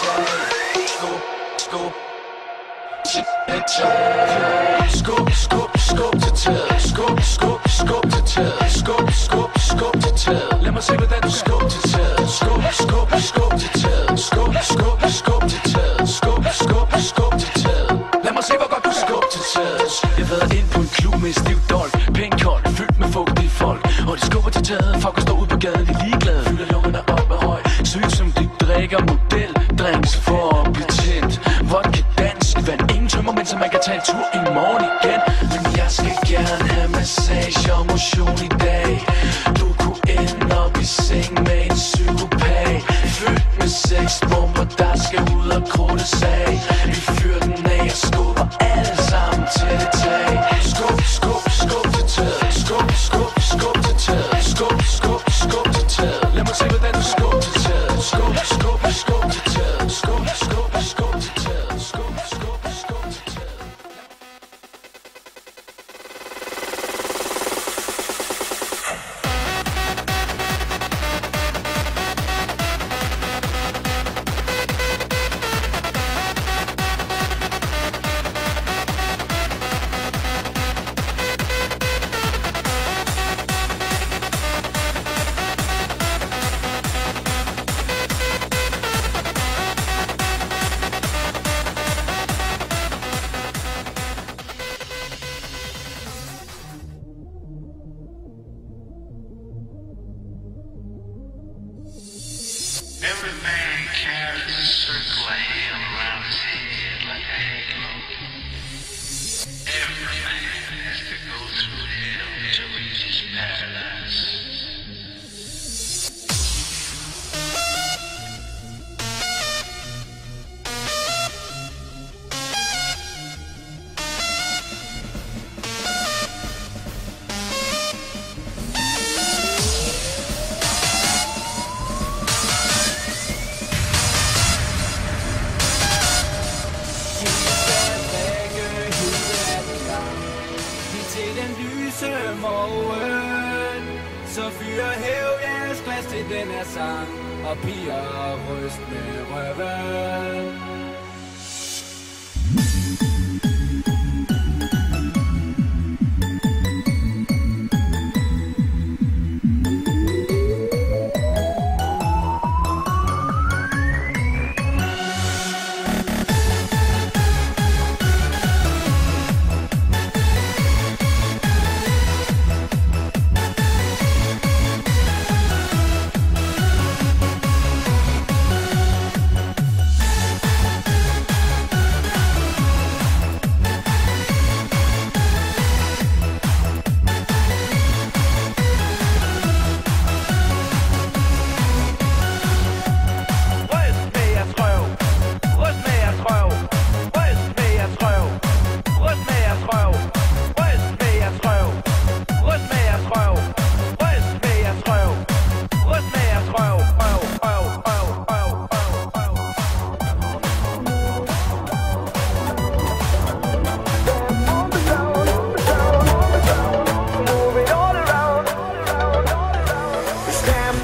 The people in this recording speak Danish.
tag Skub, skub til et Skub, skub, skub til taget Skub, skub, chance for at blive tændt. Vodka dansk vand. Ingen tømmer, men så man kan tage en tur i morgen igen. Men jeg skal gerne have massage og motion i dag. Du kunne ende op i seng med en psykopat. Fyldt med seks bomber, der skal ud og krudte sag. Vi fyrer den af og skubber Every man carries a circle of hell around his head like a halo. Every man has to go through hell to reach his paradise. Skoven Så fyre hæv jeres glas til den her sang Og piger ryst med røven Damn.